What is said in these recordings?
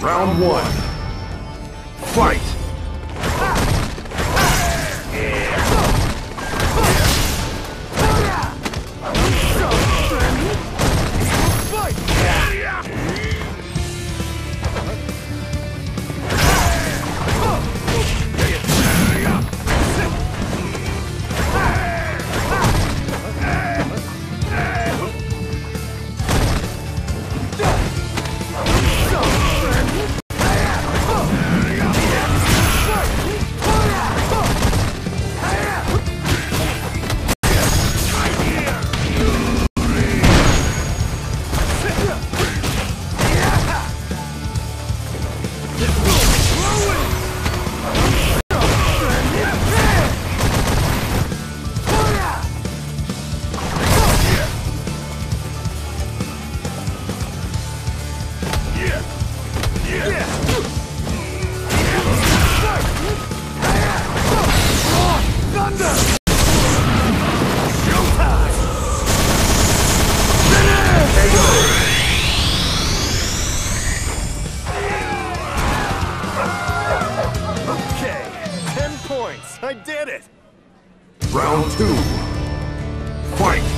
Round one. Fight! Points. I did it. Round two. Fight!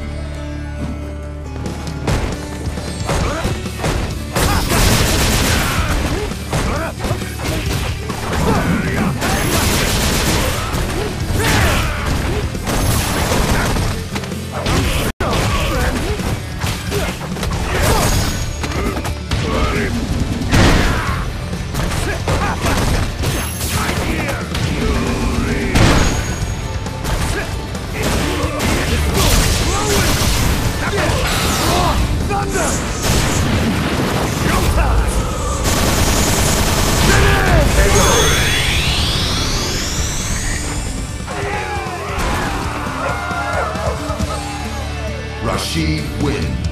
Rashid wins.